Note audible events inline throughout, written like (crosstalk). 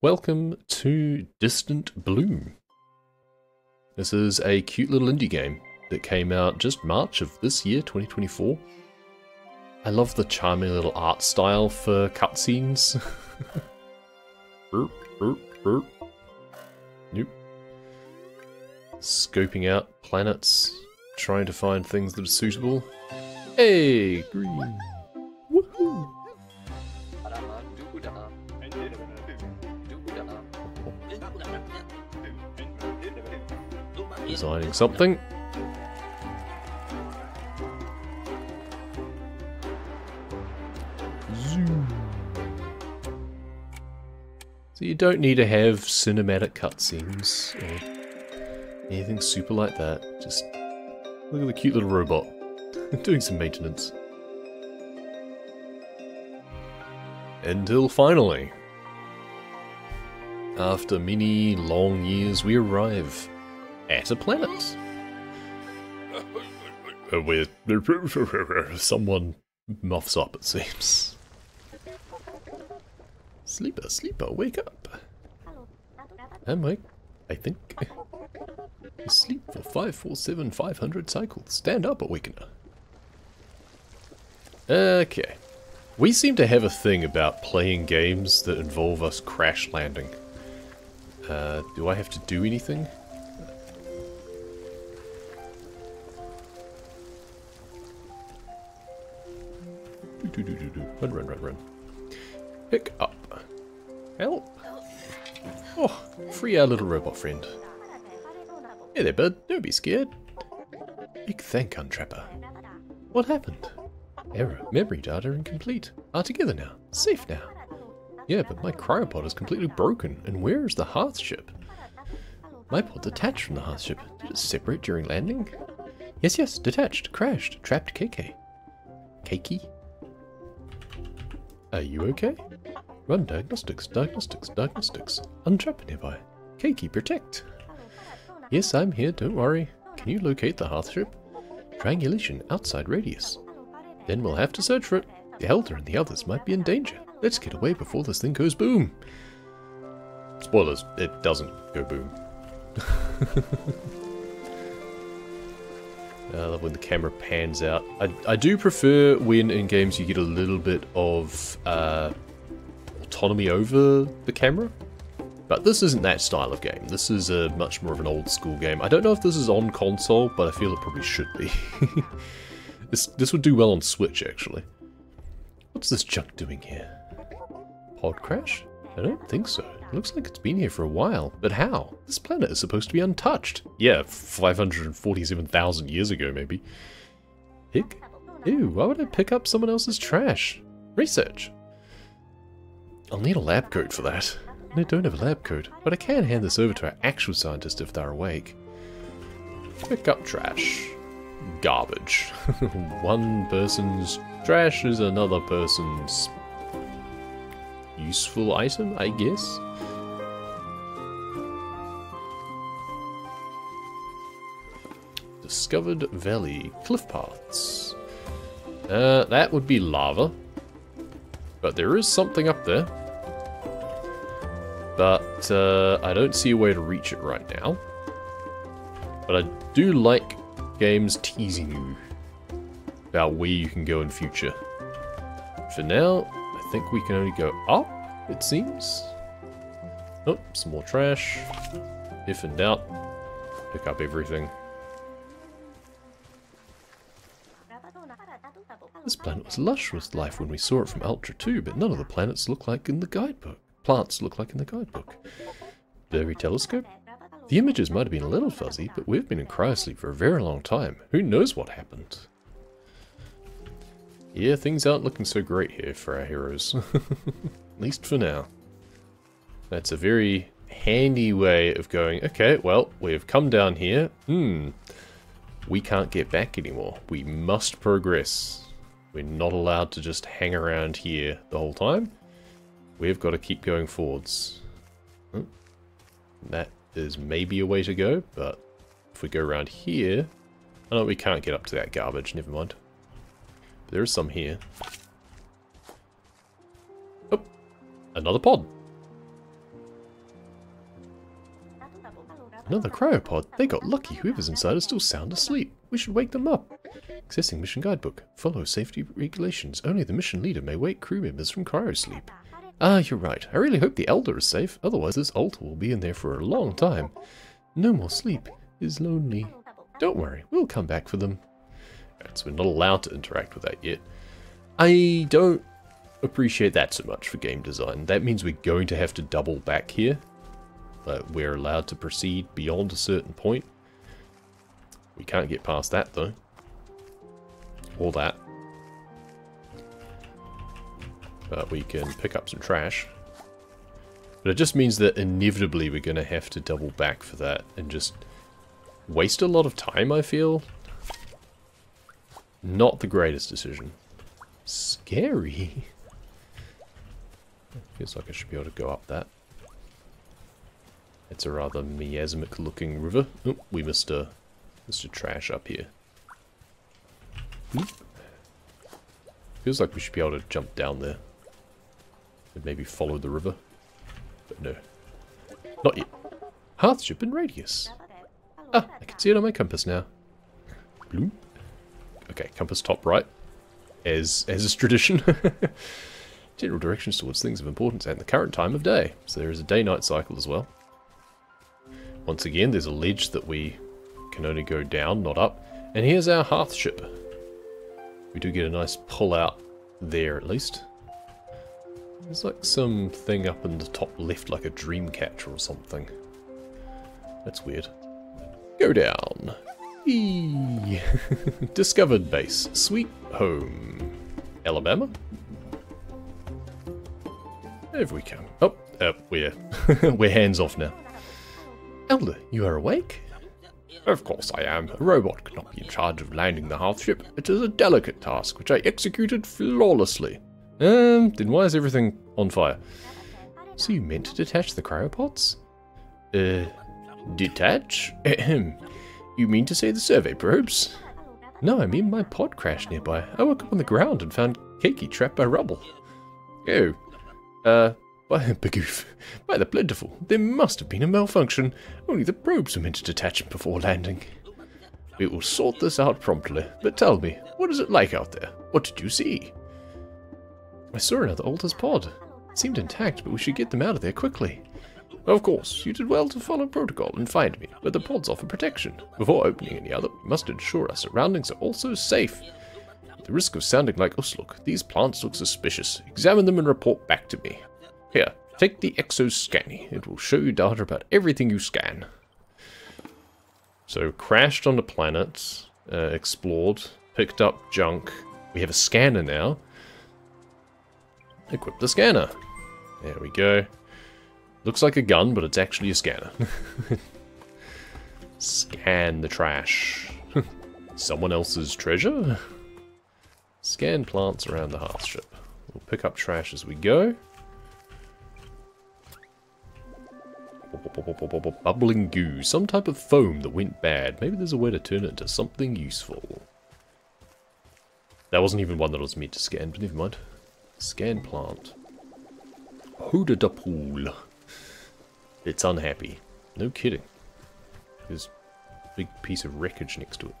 Welcome to Distant Bloom. This is a cute little indie game that came out just March of this year, 2024. I love the charming little art style for cutscenes. (laughs) Nope. Scoping out planets, trying to find things that are suitable. Hey, green. Designing something. So you don't need to have cinematic cutscenes or anything super like that. Just look at the cute little robot (laughs) doing some maintenance. Until finally, after many long years, we arrive at a planet. Where (laughs) someone muffs up, it seems. Sleeper, sleeper, wake up. Am I? I think. Sleep for 547 500 cycles. Stand up, awakener. Okay. We seem to have a thing about playing games that involve us crash landing. Uh, do I have to do anything? Do, do, do. Run, run, run, run. Pick up. Help. Oh, free our little robot friend. Hey there, bud. Don't be scared. Big thank, Untrapper. What happened? Error. Memory data incomplete. Are together now. Safe now. Yeah, but my cryopod is completely broken. And where is the hearth ship? My pod detached from the hearth ship. Did it separate during landing? Yes, yes, detached, crashed, trapped KK. Keiki? Are you okay? Run diagnostics, diagnostics, diagnostics. Untrap nearby. Keiki, protect. Yes, I'm here, don't worry. Can you locate the hearth ship? Triangulation outside radius. Then we'll have to search for it. The Elder and the others might be in danger. Let's get away before this thing goes boom. Spoilers, it doesn't go boom. (laughs) I love when the camera pans out. I, I do prefer when in games you get a little bit of uh, autonomy over the camera. But this isn't that style of game. This is a much more of an old school game. I don't know if this is on console, but I feel it probably should be. (laughs) this, this would do well on Switch, actually. What's this junk doing here? Pod crash? I don't think so. Looks like it's been here for a while. But how? This planet is supposed to be untouched. Yeah, 547,000 years ago, maybe. Pick? Ew, why would I pick up someone else's trash? Research. I'll need a lab coat for that. I don't have a lab coat, but I can hand this over to our actual scientist if they're awake. Pick up trash. Garbage. (laughs) One person's trash is another person's useful item, I guess. Discovered Valley. Cliff paths. Uh, that would be lava. But there is something up there. But uh, I don't see a way to reach it right now. But I do like games teasing you about where you can go in future. For now, think we can only go up, it seems. Oh, some more trash. If in doubt, pick up everything. This planet was lush with life when we saw it from Altra 2, but none of the planets look like in the guidebook. Plants look like in the guidebook. Blurry telescope? The images might have been a little fuzzy, but we've been in cryosleep for a very long time. Who knows what happened? Yeah, things aren't looking so great here for our heroes. (laughs) At least for now. That's a very handy way of going, okay, well, we've come down here. Hmm. We can't get back anymore. We must progress. We're not allowed to just hang around here the whole time. We've got to keep going forwards. Hmm. That is maybe a way to go, but if we go around here... Oh no, we can't get up to that garbage, never mind. But there is some here. Oh, another pod. Another cryopod. They got lucky. Whoever's inside is still sound asleep. We should wake them up. Accessing mission guidebook. Follow safety regulations. Only the mission leader may wake crew members from cryosleep. Ah, you're right. I really hope the Elder is safe. Otherwise, this altar will be in there for a long time. No more sleep. Is lonely. Don't worry. We'll come back for them. So we're not allowed to interact with that yet. I don't appreciate that so much for game design. That means we're going to have to double back here. But we're allowed to proceed beyond a certain point. We can't get past that though. Or that. But we can pick up some trash. But it just means that inevitably we're going to have to double back for that and just waste a lot of time, I feel. Not the greatest decision. Scary. Feels like I should be able to go up that. It's a rather miasmic looking river. Oh, we missed a, missed a trash up here. Oop. Feels like we should be able to jump down there. And maybe follow the river. But no. Not yet. Hearthship and radius. Ah, I can see it on my compass now. Bloop. Okay, compass top right. As, as is tradition. (laughs) General directions towards things of importance and the current time of day. So there is a day-night cycle as well. Once again, there's a ledge that we can only go down, not up. And here's our hearth ship. We do get a nice pull out there at least. There's like some thing up in the top left, like a dream catcher or something. That's weird. Go down. (laughs) Discovered base. Sweet home. Alabama? There we come. Oh, uh, we're, (laughs) we're hands off now. Elder, you are awake? Of course I am. A robot could not be in charge of landing the hearth ship. It is a delicate task, which I executed flawlessly. Um, then why is everything on fire? So you meant to detach the cryopods? Uh, detach? Ahem. You mean to say the survey probes? No, I mean my pod crashed nearby. I woke up on the ground and found Keiki trapped by rubble. Oh. Uh, by (laughs) Bagoof. By the plentiful, there must have been a malfunction. Only the probes were meant to detach before landing. We will sort this out promptly, but tell me, what is it like out there? What did you see? I saw another altar's pod. It seemed intact, but we should get them out of there quickly. Of course, you did well to follow protocol and find me, but the pods offer protection. Before opening any other, we must ensure our surroundings are also safe. At the risk of sounding like Usluk, these plants look suspicious. Examine them and report back to me. Here, take the exoscanny. It will show you data about everything you scan. So, crashed on the planet, uh, explored, picked up junk. We have a scanner now. Equip the scanner. There we go. Looks like a gun, but it's actually a scanner. (laughs) Scan the trash. Someone else's treasure? Scan plants around the hearth ship. We'll pick up trash as we go. Bubbling goo. Some type of foam that went bad. Maybe there's a way to turn it into something useful. That wasn't even one that I was meant to scan, but never mind. Scan plant. Hoda da pool. It's unhappy. No kidding. There's a big piece of wreckage next to it.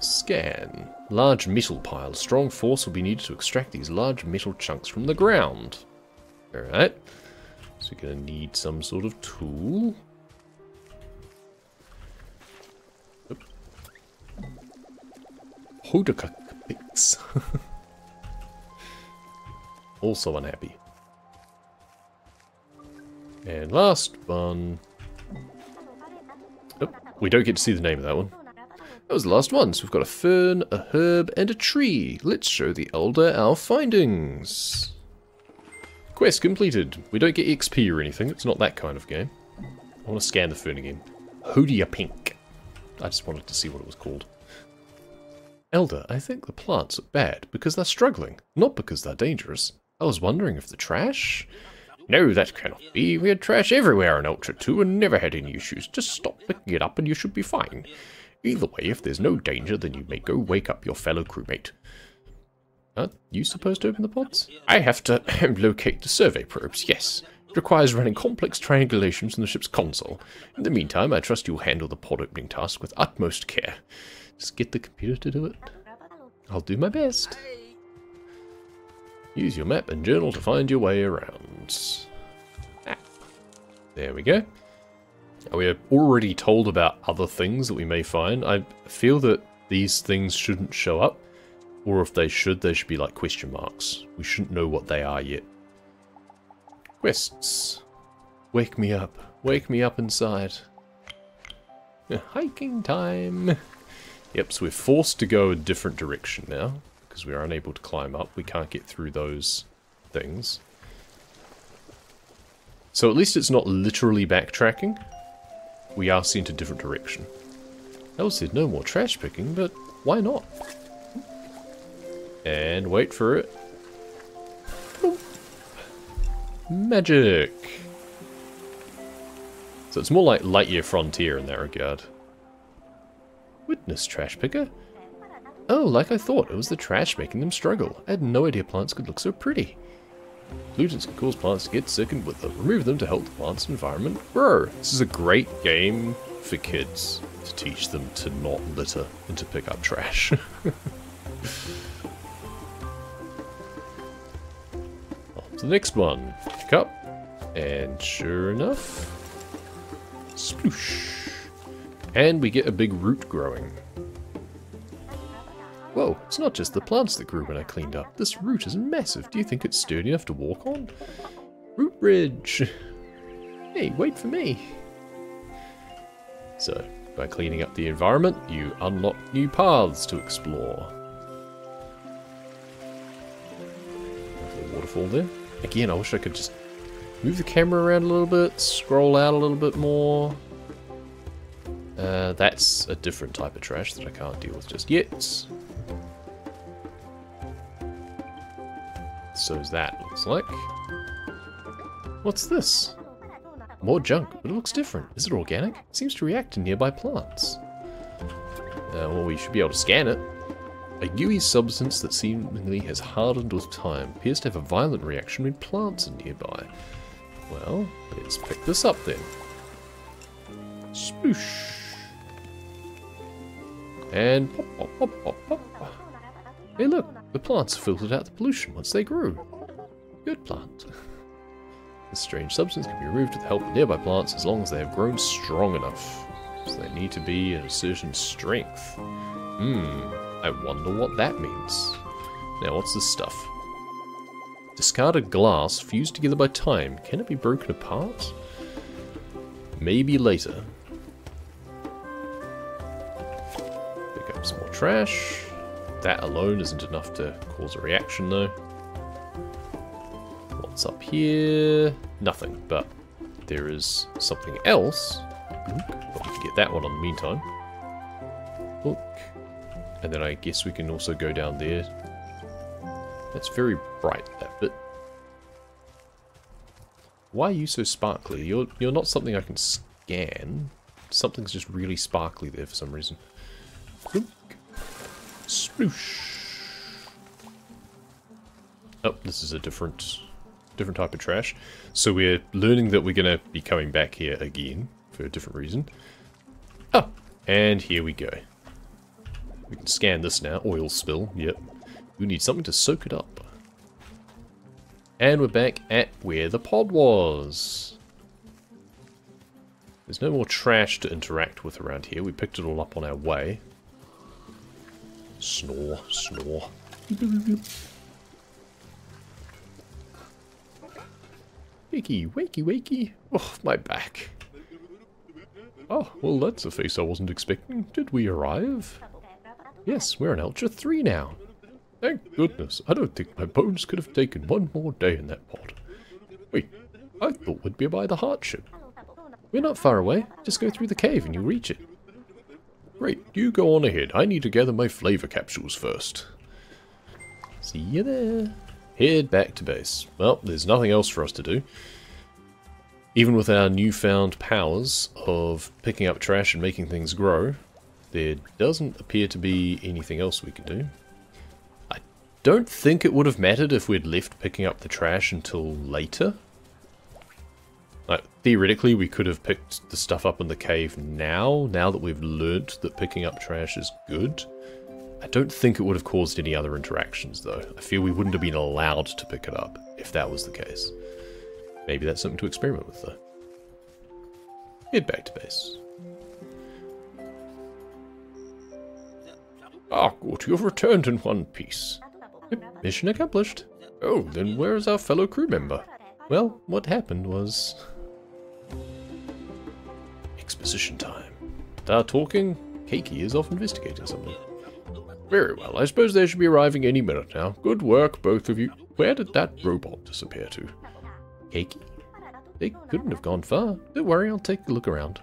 Scan. Large metal pile. Strong force will be needed to extract these large metal chunks from the ground. Alright. So we're going to need some sort of tool. Hodaka picks. (laughs) also unhappy. And last one. Oh, we don't get to see the name of that one. That was the last one. So we've got a fern, a herb, and a tree. Let's show the elder our findings. Quest completed. We don't get XP or anything. It's not that kind of game. I want to scan the fern again. Hodia Pink. I just wanted to see what it was called. Elder, I think the plants are bad because they're struggling, not because they're dangerous. I was wondering if the trash... No, that cannot be. We had trash everywhere in Altra 2 and never had any issues. Just stop picking it up and you should be fine. Either way, if there's no danger, then you may go wake up your fellow crewmate. Aren't you supposed to open the pods? I have to (laughs) locate the survey probes, yes. It requires running complex triangulations from the ship's console. In the meantime, I trust you'll handle the pod opening task with utmost care. Just get the computer to do it. I'll do my best. Use your map and journal to find your way around. Ah. There we go. We're already told about other things that we may find. I feel that these things shouldn't show up. Or if they should, they should be like question marks. We shouldn't know what they are yet. Quests. Wake me up. Wake me up inside. Hiking time. (laughs) Yep, so we're forced to go a different direction now. Because we are unable to climb up. We can't get through those things. So at least it's not literally backtracking. We are sent a different direction. I said no more trash picking, but why not? And wait for it. Magic! So it's more like Lightyear Frontier in that regard. Witness trash picker? Oh, like I thought, it was the trash making them struggle. I had no idea plants could look so pretty. Pollutants can cause plants to get sick and wither. Remove them to help the plant's environment grow. This is a great game for kids to teach them to not litter and to pick up trash. (laughs) the next one. Pick up. And sure enough, sploosh. And we get a big root growing. Whoa, it's not just the plants that grew when I cleaned up. This root is massive. Do you think it's sturdy enough to walk on? Root bridge! Hey, wait for me! So, by cleaning up the environment, you unlock new paths to explore. waterfall there. Again, I wish I could just move the camera around a little bit, scroll out a little bit more. Uh, that's a different type of trash that I can't deal with just yet. So's that, looks like. What's this? More junk, but it looks different. Is it organic? It seems to react to nearby plants. Uh, well, we should be able to scan it. A gooey substance that seemingly has hardened with time appears to have a violent reaction when plants are nearby. Well, let's pick this up then. Sploosh. And pop, pop, pop, pop, pop. Hey look, the plants filtered out the pollution once they grew. Good plant. (laughs) This strange substance can be removed with the help of nearby plants as long as they have grown strong enough. So they need to be at a certain strength. Hmm. I wonder what that means. Now, what's this stuff? Discarded glass fused together by time. Can it be broken apart? Maybe later. Pick up some more trash. That alone isn't enough to cause a reaction, though. What's up here? Nothing, but there is something else. But we can get that one on the meantime. Look. And then I guess we can also go down there. That's very bright, that bit. Why are you so sparkly? You're, you're not something I can scan. Something's just really sparkly there for some reason. Oh, this is a different different type of trash. So we're learning that we're going to be coming back here again for a different reason. Oh, and here we go. We can scan this now. Oil spill, yep. We need something to soak it up. And we're back at where the pod was. There's no more trash to interact with around here. We picked it all up on our way. Snore, snore. Wakey, wakey, wakey. Oh, my back. Oh, well that's a face I wasn't expecting. Did we arrive? Yes, we're on Altra 3 now. Thank goodness. I don't think my bones could have taken one more day in that pod. Wait, I thought we'd be by the hearth ship. We're not far away. Just go through the cave and you'll reach it. Great, you go on ahead. I need to gather my flavor capsules first. See you there. Head back to base. Well, there's nothing else for us to do. Even with our newfound powers of picking up trash and making things grow, there doesn't appear to be anything else we can do. I don't think it would have mattered if we'd left picking up the trash until later. Like, theoretically, we could have picked the stuff up in the cave now, now that we've learnt that picking up trash is good. I don't think it would have caused any other interactions, though. I feel we wouldn't have been allowed to pick it up if that was the case. Maybe that's something to experiment with, though. Head back to base. Ah, good, you've returned in one piece. Mission accomplished. Oh, then where is our fellow crew member? Well, what happened was... Exposition time. Start talking, Keiki is off investigating something. Very well, I suppose they should be arriving any minute now. Good work, both of you. Where did that robot disappear to? Keiki? They couldn't have gone far. Don't worry, I'll take a look around.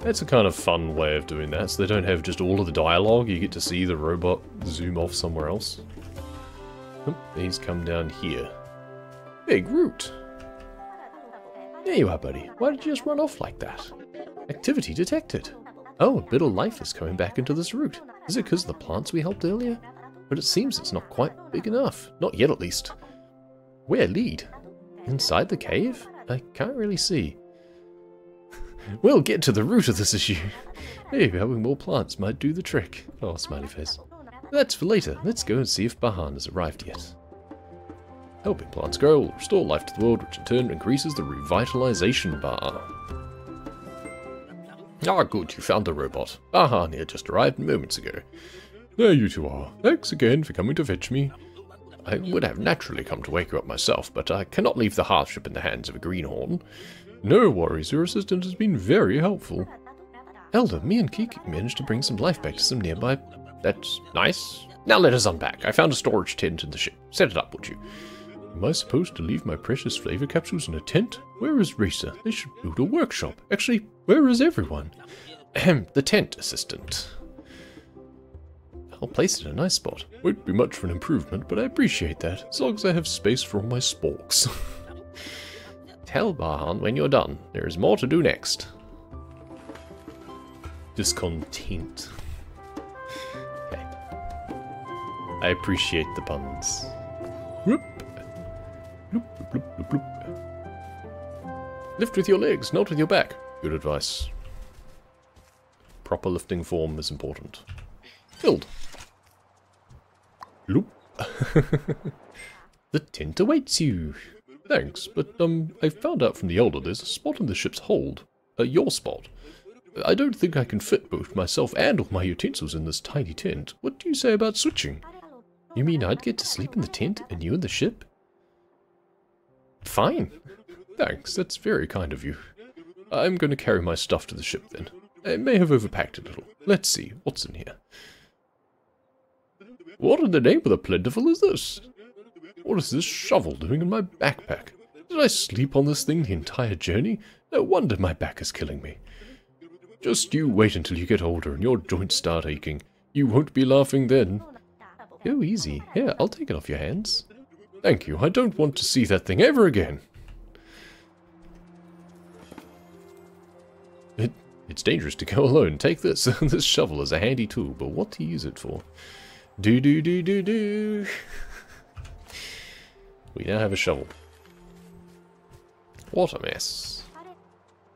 That's a kind of fun way of doing that, so they don't have just all of the dialogue, you get to see the robot zoom off somewhere else. Oh, he's come down here. Big root! There you are, buddy. Why did you just run off like that? Activity detected. Oh, a bit of life is coming back into this root. Is it because of the plants we helped earlier? But it seems it's not quite big enough. Not yet, at least. Where lead? Inside the cave? I can't really see. (laughs) We'll get to the root of this issue. (laughs) Maybe having more plants might do the trick. Oh, smiley face. That's for later. Let's go and see if Bahan has arrived yet. Helping plants grow will restore life to the world, which in turn increases the revitalization bar. Ah, good, you found the robot. Bahan here just arrived moments ago. There you two are. Thanks again for coming to fetch me. I would have naturally come to wake you up myself, but I cannot leave the hearthship in the hands of a greenhorn. No worries, your assistant has been very helpful. Elder, me and Kiki managed to bring some life back to some nearby... That's nice. Now let us unpack. I found a storage tent in the ship. Set it up, would you? Am I supposed to leave my precious flavor capsules in a tent? Where is Racer? They should build a workshop. Actually, where is everyone? Ahem, the tent assistant. I'll place it in a nice spot. Won't be much of an improvement, but I appreciate that, as long as I have space for all my sporks. (laughs) Tell Bahan when you're done. There is more to do next. Discontent. Okay. I appreciate the puns. Whoop. Bloop, bloop, bloop, bloop. Lift with your legs, not with your back. Good advice. Proper lifting form is important. Filled. Loop. (laughs) the tent awaits you. Thanks, but, um, I found out from the Elder there's a spot in the ship's hold. Uh, your spot. I don't think I can fit both myself and all my utensils in this tiny tent. What do you say about switching? You mean I'd get to sleep in the tent and you in the ship? Fine. Thanks, that's very kind of you. I'm going to carry my stuff to the ship then. I may have overpacked a little. Let's see, what's in here? What in the name of the plentiful is this? What is this shovel doing in my backpack? Did I sleep on this thing the entire journey? No wonder my back is killing me. Just you wait until you get older and your joints start aching. You won't be laughing then. Go easy. Here, I'll take it off your hands. Thank you. I don't want to see that thing ever again. It, it's dangerous to go (laughs) alone. Take this. (laughs) this shovel is a handy tool, but what to use it for? Do do do do do. (laughs) We now have a shovel. What a mess.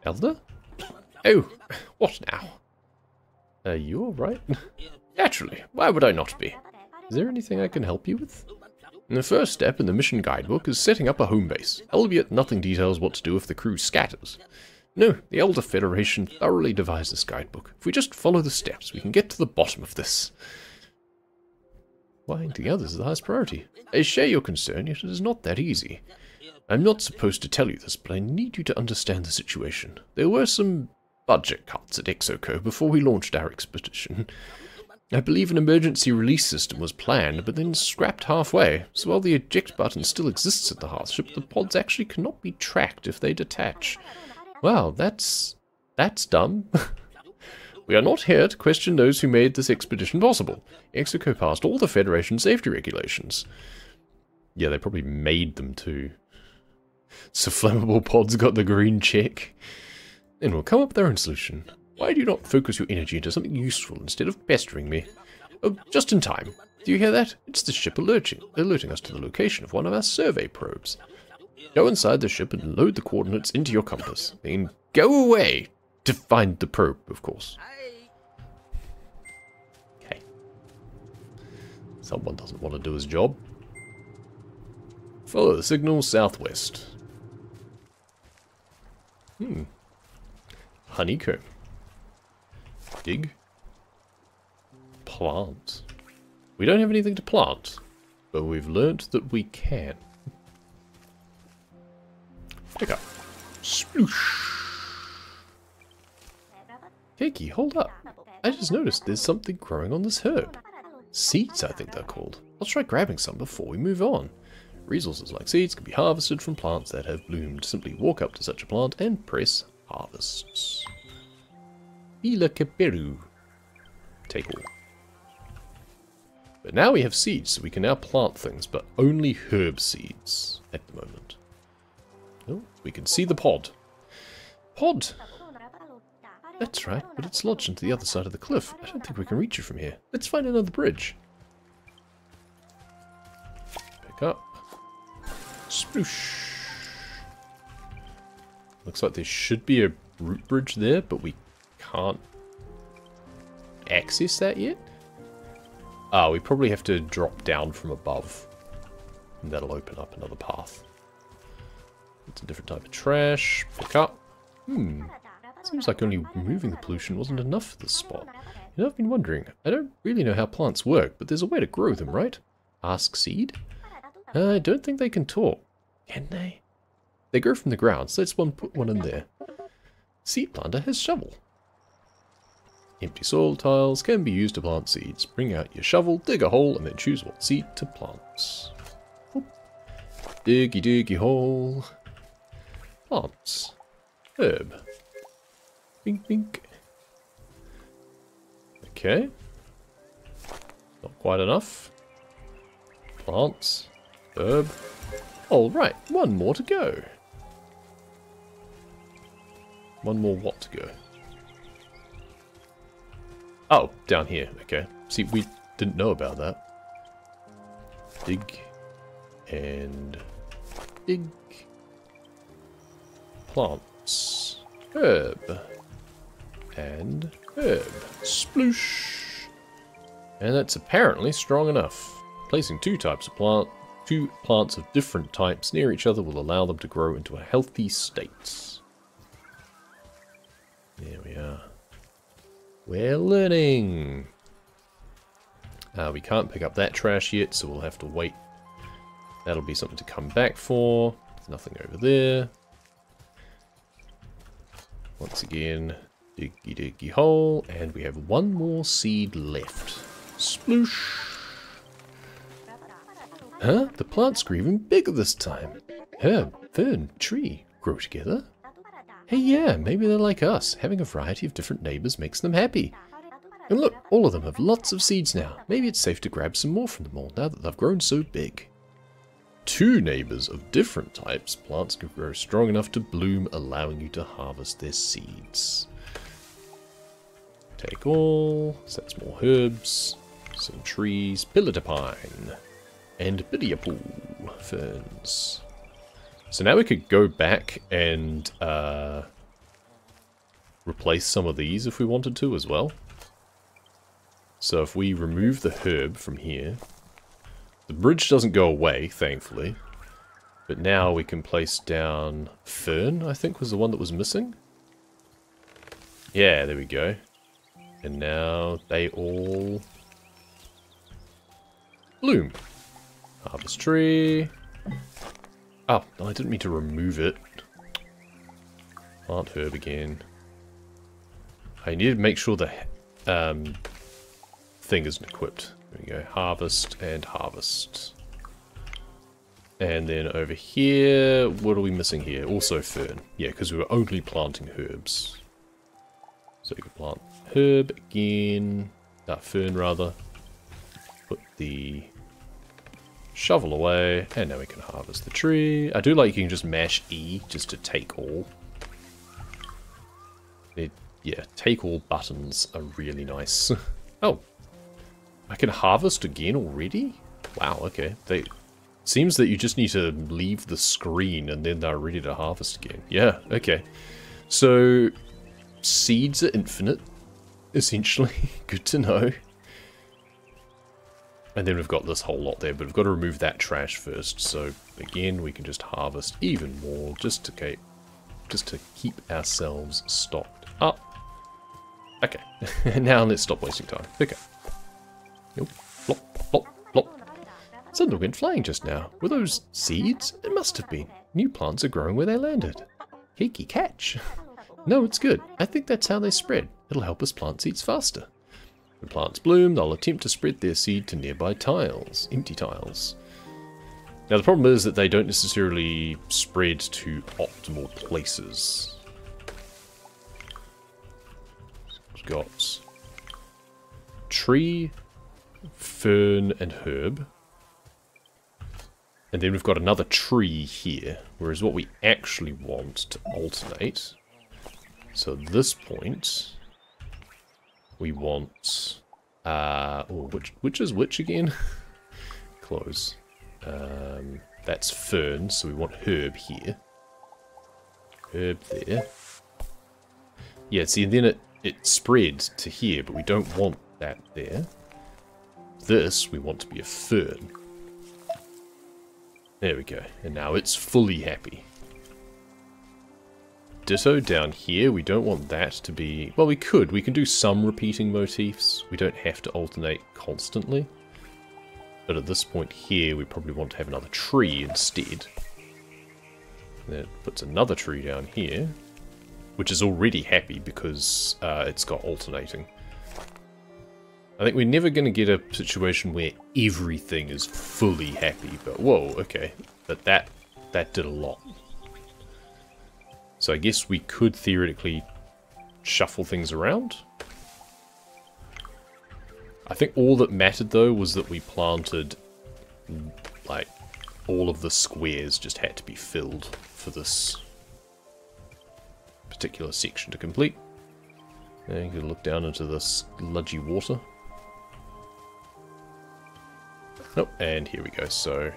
Elder? Oh, what now? Are you alright? Naturally, why would I not be? Is there anything I can help you with? The first step in the mission guidebook is setting up a home base, albeit nothing details what to do if the crew scatters. No, the Elder Federation thoroughly devised this guidebook. If we just follow the steps, we can get to the bottom of this. The others is the highest priority. I share your concern, yet it is not that easy. I'm not supposed to tell you this, but I need you to understand the situation. There were some budget cuts at Exoco before we launched our expedition. I believe an emergency release system was planned, but then scrapped halfway, so while the eject button still exists at the Hearthship, the pods actually cannot be tracked if they detach. Wow, that's... that's dumb. (laughs) We are not here to question those who made this expedition possible. Exoco passed all the Federation safety regulations. Yeah, they probably made them too. So flammable pods got the green check. Then we'll come up with their own solution. Why do you not focus your energy into something useful instead of pestering me? Oh, just in time. Do you hear that? It's the ship alerting, alerting us to the location of one of our survey probes. Go inside the ship and load the coordinates into your compass. Then go away to find the probe, of course. Okay. Someone doesn't want to do his job. Follow the signal southwest. Hmm. Honeycomb. Dig. Plant. We don't have anything to plant, but we've learnt that we can. Pick up. Sploosh. Keiki, hold up. I just noticed there's something growing on this herb. Seeds, I think they're called. I'll try grabbing some before we move on. Resources like seeds can be harvested from plants that have bloomed. Simply walk up to such a plant and press harvests. Ila. Take all. But now we have seeds, so we can now plant things, but only herb seeds at the moment. Oh, we can see the pod. Pod! That's right, but it's lodged into the other side of the cliff. I don't think we can reach it from here. Let's find another bridge. Pick up. Sploosh. Looks like there should be a root bridge there, but we can't access that yet. Ah, we probably have to drop down from above. And that'll open up another path. It's a different type of trash. Pick up. Hmm. Seems like only removing the pollution wasn't enough for this spot. You know, I've been wondering. I don't really know how plants work, but there's a way to grow them, right? Ask seed? I don't think they can talk. Can they? They grow from the ground, so let's one put one in there. Seed planter has shovel. Empty soil tiles can be used to plant seeds. Bring out your shovel, dig a hole, and then choose what seed to plant. Diggy diggy hole. Plants. Herb. Bink bink. Okay. Not quite enough. Plants. Herb. Alright, one more to go. One more what to go? Oh, down here. Okay. See, we didn't know about that. Dig. And... Dig. Plants. Herb. And herb. Sploosh. And that's apparently strong enough. Placing two types of plant, two plants of different types near each other will allow them to grow into a healthy state. There we are. We're learning. Uh, we can't pick up that trash yet, so we'll have to wait. That'll be something to come back for. There's nothing over there. Once again, diggy diggy hole, and we have one more seed left. Sploosh! Huh? The plants grew even bigger this time. Herb, fern, tree grow together? Hey yeah, maybe they're like us. Having a variety of different neighbors makes them happy. And look, all of them have lots of seeds now. Maybe it's safe to grab some more from them all now that they've grown so big. Two neighbors of different types, plants can grow strong enough to bloom, allowing you to harvest their seeds. Take all, so that's more herbs, some trees, pillar pine, and Bidiapool ferns. So now we could go back and uh, replace some of these if we wanted to as well. So if we remove the herb from here, the bridge doesn't go away, thankfully. But now we can place down fern, I think was the one that was missing. Yeah, there we go. And now they all bloom. Harvest tree. Oh, I didn't mean to remove it. Plant herb again. I need to make sure the um, thing isn't equipped. There we go. Harvest and harvest. And then over here, what are we missing here? Also fern. Yeah, because we were only planting herbs. So we can plant herb again. Uh, fern, rather. Put the Shovel away, and now we can harvest the tree. I do like you can just mash E just to take all. It, yeah, take all buttons are really nice. (laughs) oh, I can harvest again already? Wow, okay. They Seems that you just need to leave the screen and then they're ready to harvest again. Yeah, okay. So, seeds are infinite, essentially. (laughs) Good to know. And then we've got this whole lot there, but we've got to remove that trash first. So, again, we can just harvest even more just to keep, just to keep ourselves stocked up. Okay, (laughs) now let's stop wasting time. Okay. Nope. Plop, plop, plop. Something went flying just now. Were those seeds? It must have been. New plants are growing where they landed. Kiki catch. (laughs) no, it's good. I think that's how they spread. It'll help us plant seeds faster. When plants bloom, they'll attempt to spread their seed to nearby tiles, empty tiles. Now the problem is that they don't necessarily spread to optimal places. We've got tree, fern, and herb. And then we've got another tree here, whereas what we actually want to alternate. So this point, we want... Uh, oh, which, which is which again? (laughs) Close. Um, that's fern, so we want herb here. Herb there. Yeah, see, and then it it spread to here, but we don't want that there. This we want to be a fern. There we go. And now it's fully happy. Ditto down here, we don't want that to be... Well, we could. We can do some repeating motifs. We don't have to alternate constantly. But at this point here, we probably want to have another tree instead. That puts another tree down here which is already happy because uh, it's got alternating. I think we're never going to get a situation where everything is fully happy, but whoa, okay. But that, that did a lot. So I guess we could theoretically shuffle things around. I think all that mattered though was that we planted like all of the squares just had to be filled for this particular section to complete. And you can look down into this sludgy water. Oh, and here we go. So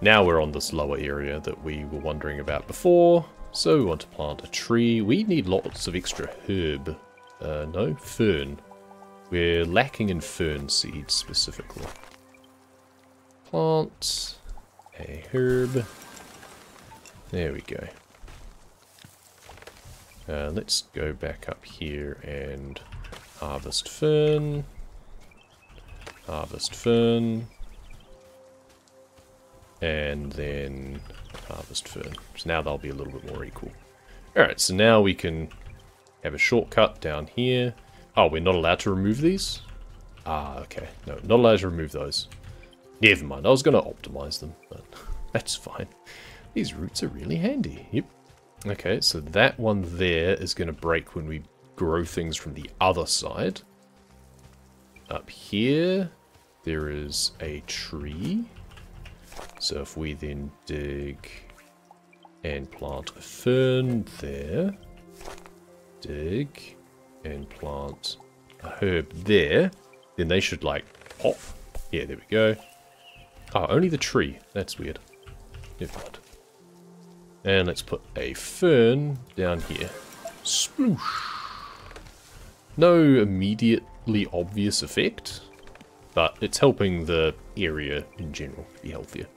now we're on this lower area that we were wondering about before. So we want to plant a tree. We need lots of extra herb. Uh, no, fern. We're lacking in fern seeds specifically. Plant a herb. There we go. Uh, let's go back up here and harvest fern. Harvest fern. And then harvest fern. So now they'll be a little bit more equal. Alright, so now we can have a shortcut down here. Oh, we're not allowed to remove these? Ah, okay. No, not allowed to remove those. Never mind, I was going to optimize them, but (laughs) that's fine. These roots are really handy. Yep, Okay, so that one there is going to break when we grow things from the other side. Up here, there is a tree. So if we then dig and plant a fern there, dig and plant a herb there, then they should like pop. Yeah, there we go. Oh, only the tree. That's weird. Never mind. And let's put a fern down here. Sploosh. No immediately obvious effect, but it's helping the area in general be healthier.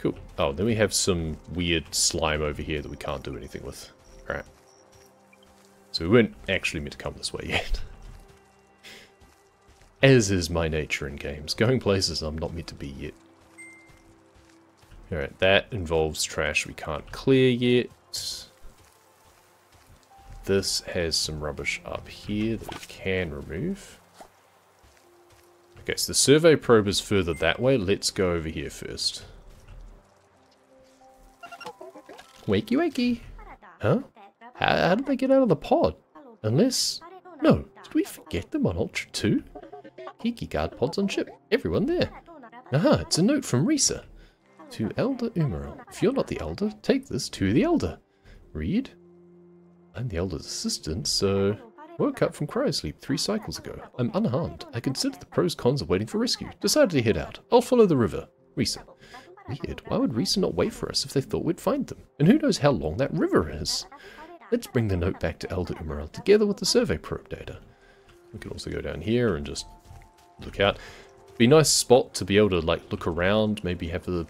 Cool. Oh, then we have some weird slime over here that we can't do anything with. Alright. So we weren't actually meant to come this way yet. (laughs) As is my nature in games, going places I'm not meant to be yet. Alright, that involves trash we can't clear yet. This has some rubbish up here that we can remove. Okay, so the survey probe is further that way. Let's go over here first. Wakey wakey. Huh? How, how did they get out of the pod? Unless... No, did we forget them on Altra 2? Kiki guard pods on ship. Everyone there. Aha, it's a note from Risa. To Elder Umaral. If you're not the Elder, take this to the Elder. Read. I'm the Elder's assistant, so... Woke up from cryosleep three cycles ago. I'm unharmed. I considered the pros cons of waiting for rescue. Decided to head out. I'll follow the river. Risa. Weird. Why would Risa not wait for us if they thought we'd find them? And who knows how long that river is? Let's bring the note back to Elder Umaral together with the survey probe data. We could also go down here and just look out. Be a nice spot to be able to like look around, maybe have the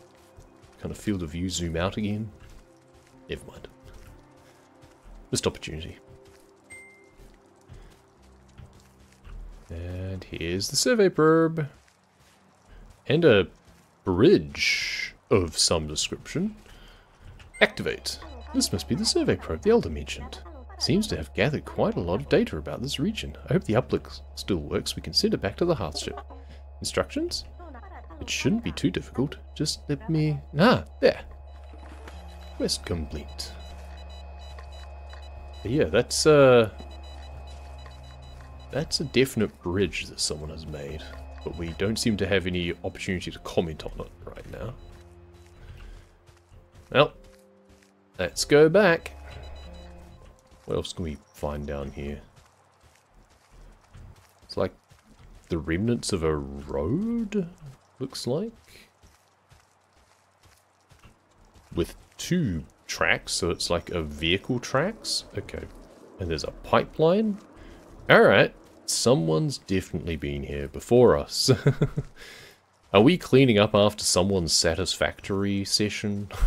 kind of field of view zoom out again. Never mind. Missed opportunity. And here's the survey probe. And a bridge of some description. Activate. This must be the survey probe the Elder mentioned. Seems to have gathered quite a lot of data about this region. I hope the uplink still works. We can send it back to the Hearthship. Instructions? It shouldn't be too difficult. Just let me... Ah, there. Quest complete. But yeah, that's uh that's a definite bridge that someone has made, but we don't seem to have any opportunity to comment on it right now. Well, let's go back. What else can we find down here? It's like the remnants of a road, looks like. With two tracks, so it's like a vehicle tracks. Okay. And there's a pipeline. Alright. Someone's definitely been here before us. (laughs) Are we cleaning up after someone's satisfactory session? (laughs)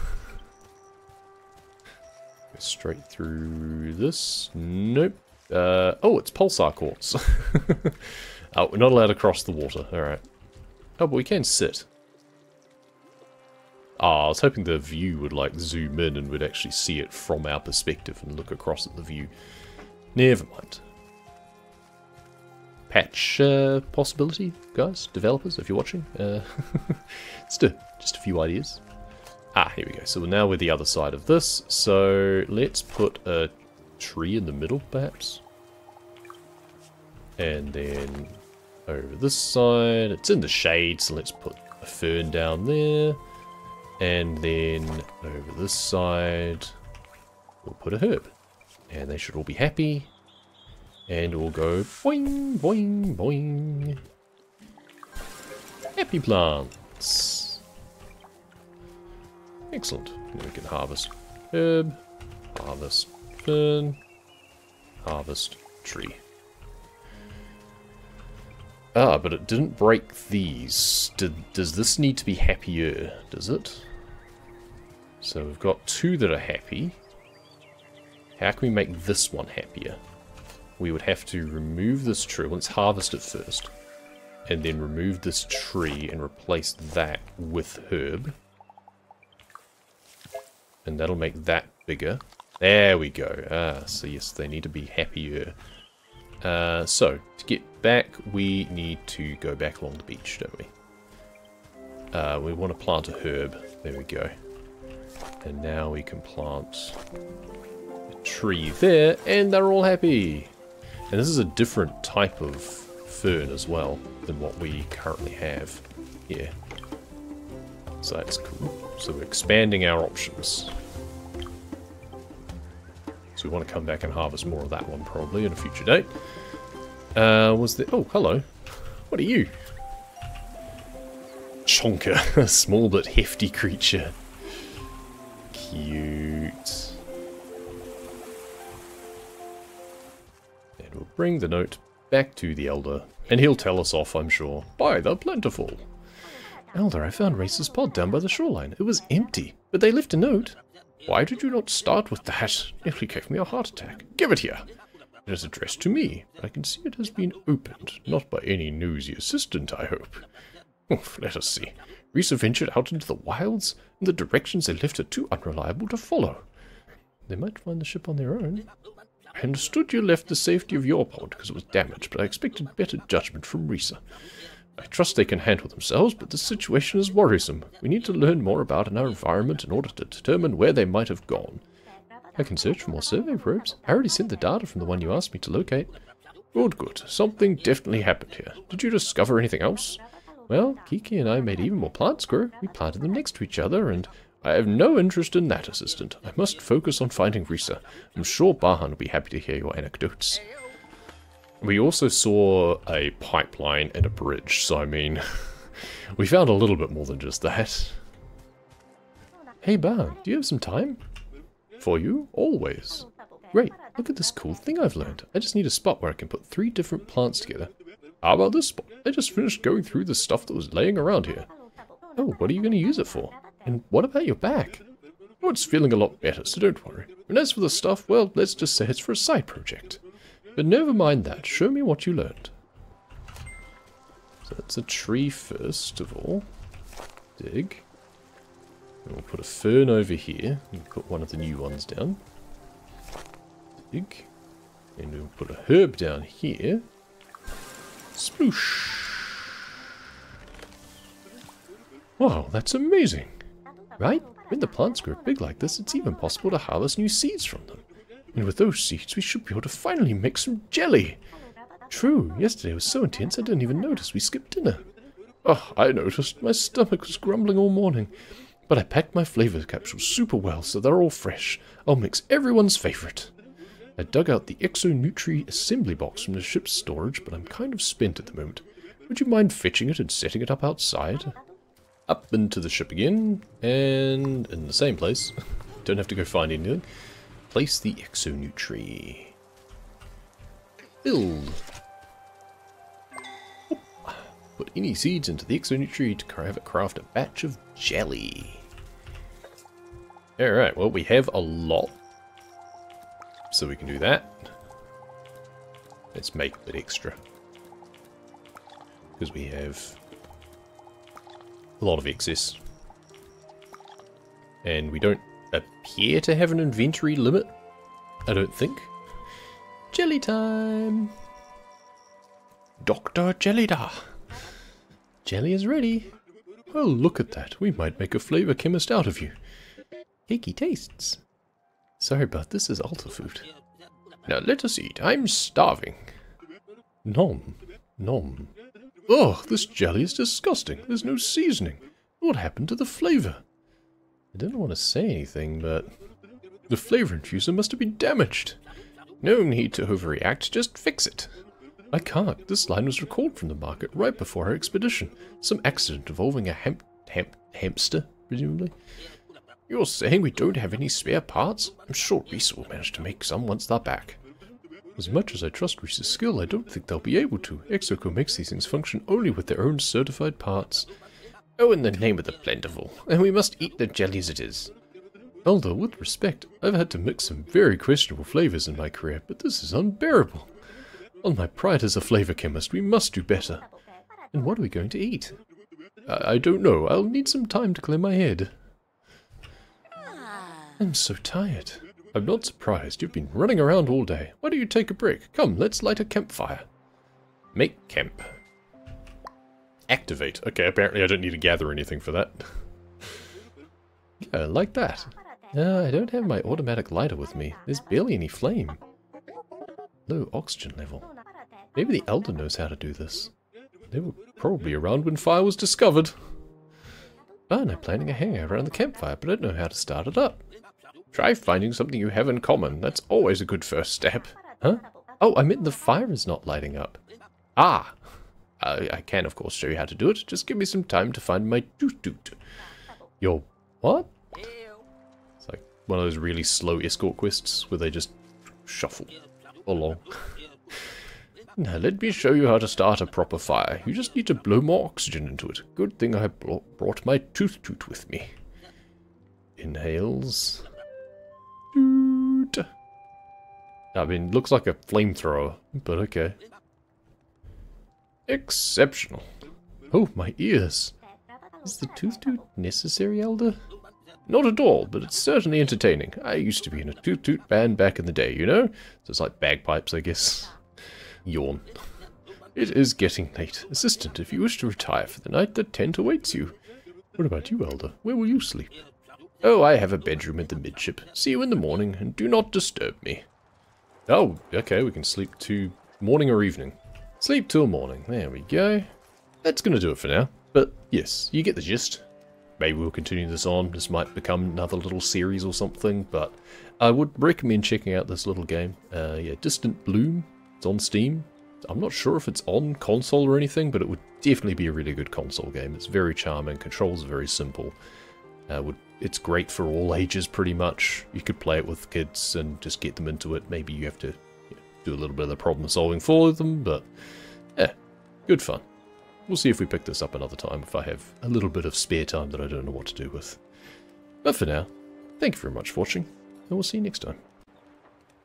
Straight through this. Nope. Uh, oh, it's pulsar quartz. (laughs) oh, we're not allowed to cross the water. Alright. Oh, but we can sit. Ah, I was hoping the view would like zoom in and we'd actually see it from our perspective and look across at the view. Never mind. Patch uh, possibility, guys, developers, if you're watching. Uh, (laughs) just, a, just a few ideas. Ah, here we go. So now we're the other side of this. So let's put a tree in the middle, perhaps. And then over this side, it's in the shade, so let's put a fern down there. And then over this side, we'll put a herb. And they should all be happy. And we'll go boing, boing, boing. Happy plants. Excellent. Now we can harvest herb, harvest fern, harvest tree. Ah, but it didn't break these. Did, does this need to be happier? Does it? So we've got two that are happy. How can we make this one happier? We would have to remove this tree. Let's harvest it first. And then remove this tree and replace that with herb. And that'll make that bigger. There we go. Ah, so yes, they need to be happier. Uh, so, to get back, we need to go back along the beach, don't we? Uh, we want to plant a herb. There we go. And now we can plant a tree there, and they're all happy. And this is a different type of fern as well than what we currently have here. So that's cool. So we're expanding our options. So we want to come back and harvest more of that one probably in a future date. Uh, was the... Oh, hello. What are you? Chonker. a (laughs) small but hefty creature. Cute. And we'll bring the note back to the Elder. And he'll tell us off, I'm sure. By the Plentiful. Elder, I found Risa's pod down by the shoreline. It was empty, but they left a note. Why did you not start with that? Nearly gave me a heart attack. Give it here. It is addressed to me. I can see it has been opened. Not by any nosy assistant, I hope. Oof, let us see. Risa ventured out into the wilds, and the directions they left are too unreliable to follow. They might find the ship on their own. I understood you left the safety of your pod because it was damaged, but I expected better judgment from Risa. I trust they can handle themselves, but the situation is worrisome. We need to learn more about our environment in order to determine where they might have gone. I can search for more survey probes. I already sent the data from the one you asked me to locate. Good, good. Something definitely happened here. Did you discover anything else? Well, Kiki and I made even more plants grow. We planted them next to each other, and I have no interest in that, assistant. I must focus on finding Risa. I'm sure Bahan will be happy to hear your anecdotes. We also saw a pipeline and a bridge, so I mean, (laughs) we found a little bit more than just that. Hey Barn, do you have some time? For you? Always. Great, look at this cool thing I've learned. I just need a spot where I can put three different plants together. How about this spot? I just finished going through the stuff that was laying around here. Oh, what are you going to use it for? And what about your back? Oh, it's feeling a lot better, so don't worry. And as for the stuff, well, let's just say it's for a side project. But never mind that, show me what you learned. So that's a tree first of all. Dig. And we'll put a fern over here. And put one of the new ones down. Dig. And we'll put a herb down here. Sploosh. Wow, that's amazing. Right? When the plants grow big like this, it's even possible to harvest new seeds from them. And with those seeds, we should be able to finally make some jelly. True, yesterday was so intense I didn't even notice we skipped dinner. Oh, I noticed. My stomach was grumbling all morning. But I packed my flavor capsules super well so they're all fresh. I'll mix everyone's favorite. I dug out the Exonutri assembly box from the ship's storage, but I'm kind of spent at the moment. Would you mind fetching it and setting it up outside? Up into the ship again, and in the same place. (laughs) Don't have to go find anything. Place the Exonutri. Build. Put any seeds into the Exonutri to craft a batch of jelly. Alright, well we have a lot so we can do that. Let's make a bit extra. Because we have a lot of excess. And we don't appear to have an inventory limit. I don't think. Jelly time! Dr. Jellida! Jelly is ready. Oh, look at that. We might make a flavor chemist out of you. Cakey tastes. Sorry, but this is altar food. Now let us eat. I'm starving. Nom. Nom. Ugh, this jelly is disgusting. There's no seasoning. What happened to the flavor? I didn't want to say anything, but... The flavor infuser must have been damaged. No need to overreact, just fix it. I can't. This line was recalled from the market right before our expedition. Some accident involving a hemp... hemp... hamster, presumably. You're saying we don't have any spare parts? I'm sure Reese will manage to make some once they're back. As much as I trust Reese's skill, I don't think they'll be able to. Exoco makes these things function only with their own certified parts. Oh, in the name of the plentiful. And we must eat the jelly as it is. Elder, with respect, I've had to mix some very questionable flavors in my career, but this is unbearable. On my pride as a flavor chemist, we must do better. And what are we going to eat? I, I don't know. I'll need some time to clear my head. I'm so tired. I'm not surprised. You've been running around all day. Why don't you take a break? Come, let's light a campfire. Make camp. Activate. Okay, apparently I don't need to gather anything for that. (laughs) yeah, like that. Uh, I don't have my automatic lighter with me. There's barely any flame. Low oxygen level. Maybe the Elder knows how to do this. They were probably around when fire was discovered. Oh, and I'm planning a hangout around the campfire, but I don't know how to start it up. Try finding something you have in common. That's always a good first step. Huh? Oh, I meant the fire is not lighting up. Ah! I, I can, of course, show you how to do it. Just give me some time to find my toot-toot. Your what? It's like one of those really slow escort quests where they just shuffle along. (laughs) now, let me show you how to start a proper fire. You just need to blow more oxygen into it. Good thing I brought my toot-toot with me. Inhales. I mean, looks like a flamethrower, but okay. Exceptional. Oh, my ears. Is the tooth toot necessary, Elder? Not at all, but it's certainly entertaining. I used to be in a toot toot band back in the day, you know? So it's like bagpipes, I guess. Yawn. It is getting late. Assistant, if you wish to retire for the night, the tent awaits you. What about you, Elder? Where will you sleep? Oh, I have a bedroom in the midship. See you in the morning, and do not disturb me. Oh, okay, we can sleep to morning or evening. Sleep till morning. There we go. That's going to do it for now. But yes, you get the gist. Maybe we'll continue this on. This might become another little series or something, but I would recommend checking out this little game. Uh, yeah, Distant Bloom. It's on Steam. I'm not sure if it's on console or anything, but it would definitely be a really good console game. It's very charming, controls are very simple. Uh, would It's great for all (laughs) ages, pretty much. You could play it with kids and just get them into it. Maybe you have to do a little bit of the problem solving for them, but yeah, good fun. We'll see if we pick this up another time if I have a little bit of spare time that I don't know what to do with. But for now, thank you very much for watching, and we'll see you next time.